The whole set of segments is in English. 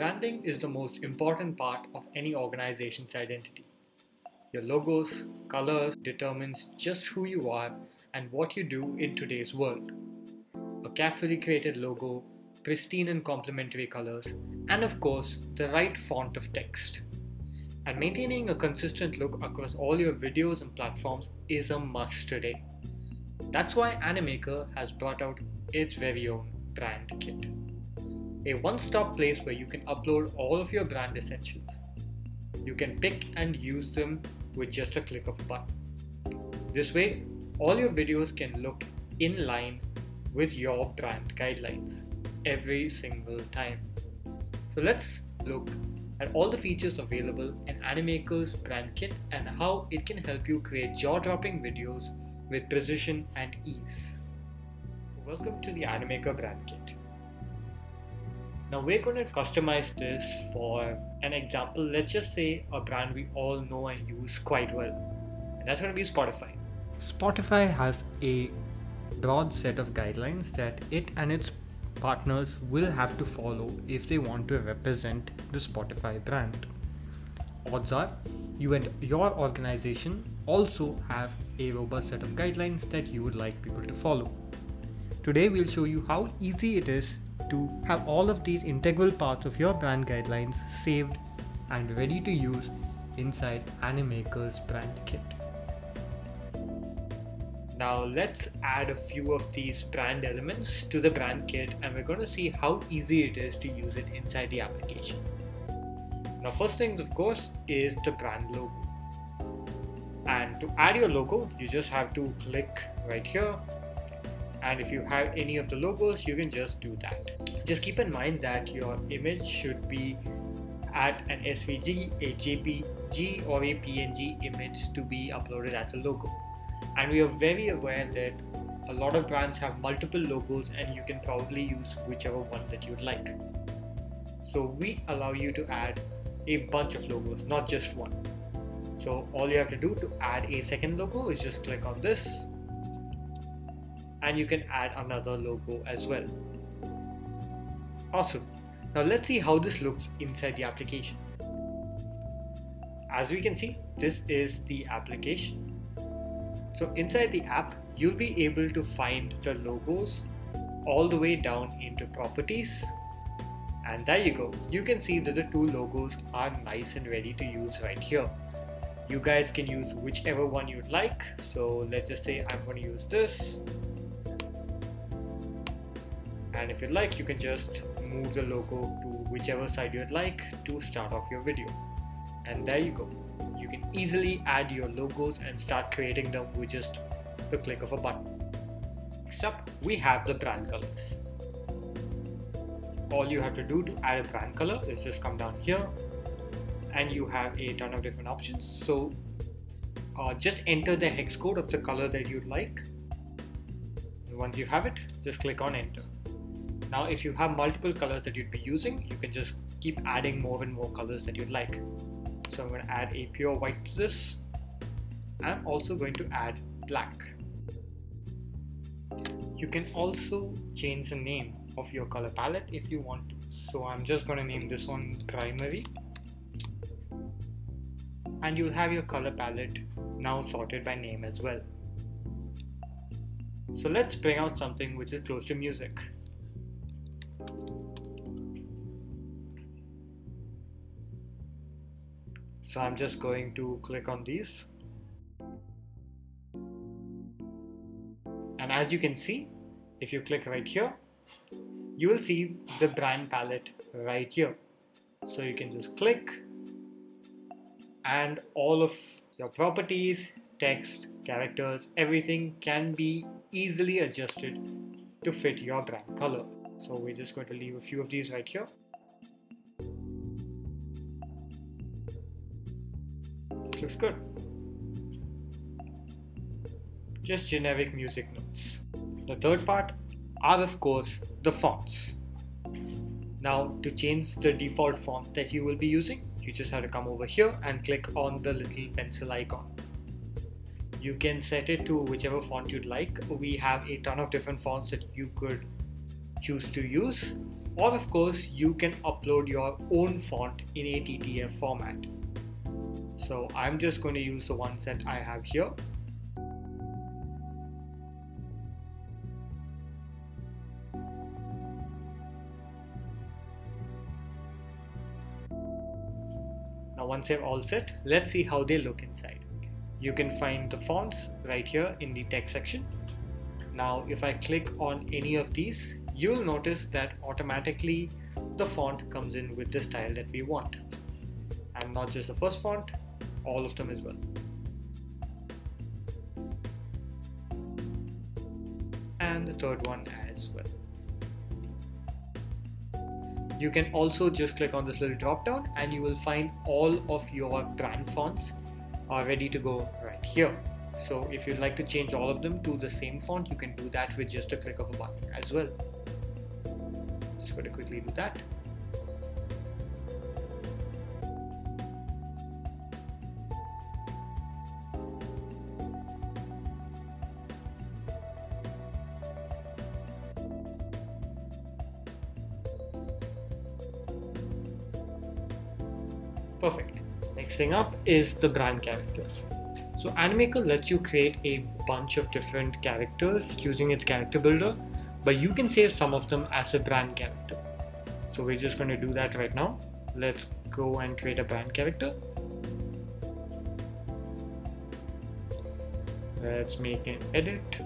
Branding is the most important part of any organization's identity. Your logos, colors determines just who you are and what you do in today's world. A carefully created logo, pristine and complementary colors, and of course, the right font of text. And maintaining a consistent look across all your videos and platforms is a must today. That's why Animaker has brought out its very own brand kit. A one-stop place where you can upload all of your brand essentials. You can pick and use them with just a click of a button. This way, all your videos can look in line with your brand guidelines every single time. So let's look at all the features available in Animaker's brand kit and how it can help you create jaw-dropping videos with precision and ease. Welcome to the Animaker brand kit. Now we're going to customize this for an example. Let's just say a brand we all know and use quite well. And that's going to be Spotify. Spotify has a broad set of guidelines that it and its partners will have to follow if they want to represent the Spotify brand. Odds are you and your organization also have a robust set of guidelines that you would like people to follow. Today we'll show you how easy it is to have all of these integral parts of your brand guidelines saved and ready to use inside Animaker's brand kit. Now let's add a few of these brand elements to the brand kit and we're going to see how easy it is to use it inside the application. Now first thing of course is the brand logo. And to add your logo you just have to click right here and if you have any of the logos you can just do that. Just keep in mind that your image should be at an svg a jpg or a png image to be uploaded as a logo. And we are very aware that a lot of brands have multiple logos and you can probably use whichever one that you'd like. So we allow you to add a bunch of logos not just one. So all you have to do to add a second logo is just click on this and you can add another logo as well. Awesome. Now let's see how this looks inside the application. As we can see, this is the application. So inside the app, you'll be able to find the logos all the way down into properties. And there you go. You can see that the two logos are nice and ready to use right here. You guys can use whichever one you'd like. So let's just say I'm going to use this and if you like you can just move the logo to whichever side you'd like to start off your video. And there you go. You can easily add your logos and start creating them with just the click of a button. Next up we have the brand colors. All you have to do to add a brand color is just come down here and you have a ton of different options. So uh, just enter the hex code of the color that you'd like. Once you have it just click on enter now if you have multiple colors that you'd be using, you can just keep adding more and more colors that you'd like. So I'm going to add a pure white to this. I'm also going to add black. You can also change the name of your color palette if you want to. So I'm just going to name this one primary. And you'll have your color palette now sorted by name as well. So let's bring out something which is close to music. So I'm just going to click on these. And as you can see, if you click right here, you will see the brand palette right here. So you can just click and all of your properties, text, characters, everything can be easily adjusted to fit your brand color. So we're just going to leave a few of these right here. looks good. Just generic music notes. The third part are of course the fonts. Now to change the default font that you will be using, you just have to come over here and click on the little pencil icon. You can set it to whichever font you'd like. We have a ton of different fonts that you could choose to use or of course you can upload your own font in a TTF format. So I'm just going to use the ones that I have here. Now once they're all set, let's see how they look inside. You can find the fonts right here in the text section. Now if I click on any of these, you'll notice that automatically the font comes in with the style that we want. And not just the first font, all of them as well. And the third one as well. You can also just click on this little drop down and you will find all of your brand fonts are ready to go right here. So if you'd like to change all of them to the same font, you can do that with just a click of a button as well just going to quickly do that. Perfect. Next thing up is the brand characters. So Animaker lets you create a bunch of different characters using its character builder but you can save some of them as a brand character. So we're just going to do that right now. Let's go and create a brand character. Let's make an edit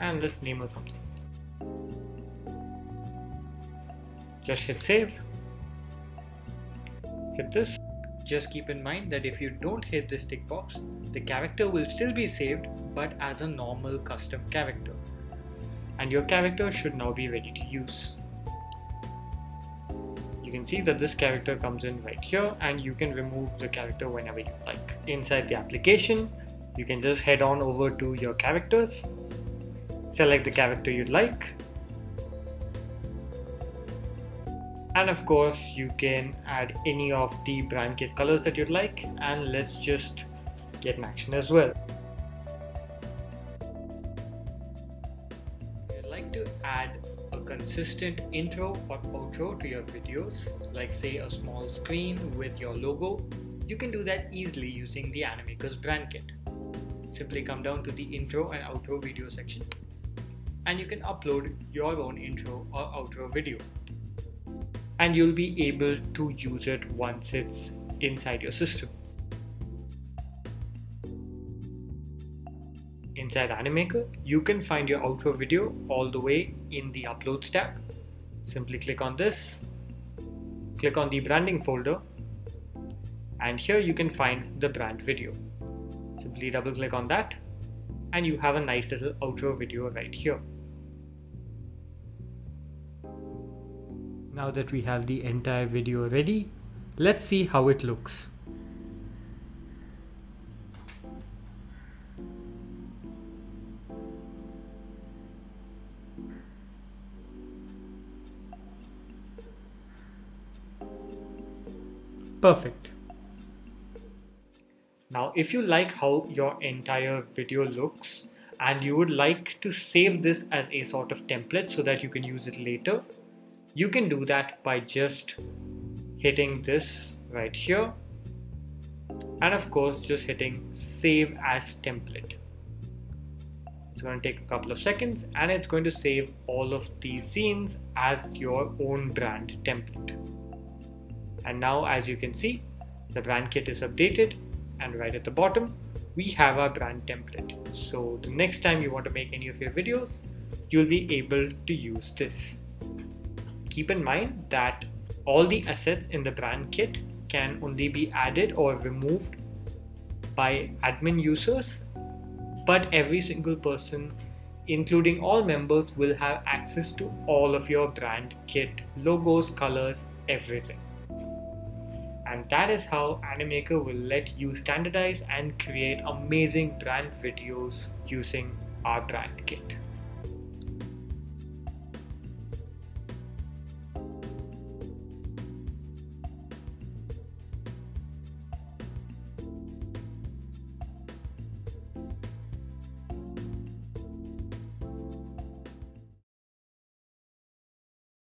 and let's name it something. Just hit save. Hit this. Just keep in mind that if you don't hit this tick box, the character will still be saved but as a normal custom character and your character should now be ready to use. You can see that this character comes in right here and you can remove the character whenever you like. Inside the application, you can just head on over to your characters, select the character you'd like, and of course you can add any of the brand kit colors that you'd like and let's just get an action as well. Consistent intro or outro to your videos, like say a small screen with your logo, you can do that easily using the Animaker's brand kit. Simply come down to the intro and outro video section and you can upload your own intro or outro video. And you'll be able to use it once it's inside your system. Inside Animaker, you can find your outro video all the way in the Uploads tab. Simply click on this, click on the branding folder, and here you can find the brand video. Simply double click on that, and you have a nice little outro video right here. Now that we have the entire video ready, let's see how it looks. Perfect. Now, if you like how your entire video looks and you would like to save this as a sort of template so that you can use it later, you can do that by just hitting this right here and of course just hitting save as template. It's going to take a couple of seconds and it's going to save all of these scenes as your own brand template and now as you can see the brand kit is updated. And right at the bottom we have our brand template. So the next time you want to make any of your videos you'll be able to use this. Keep in mind that all the assets in the brand kit can only be added or removed by admin users. But every single person including all members will have access to all of your brand kit logos colors everything and that is how Animaker will let you standardize and create amazing brand videos using our brand kit.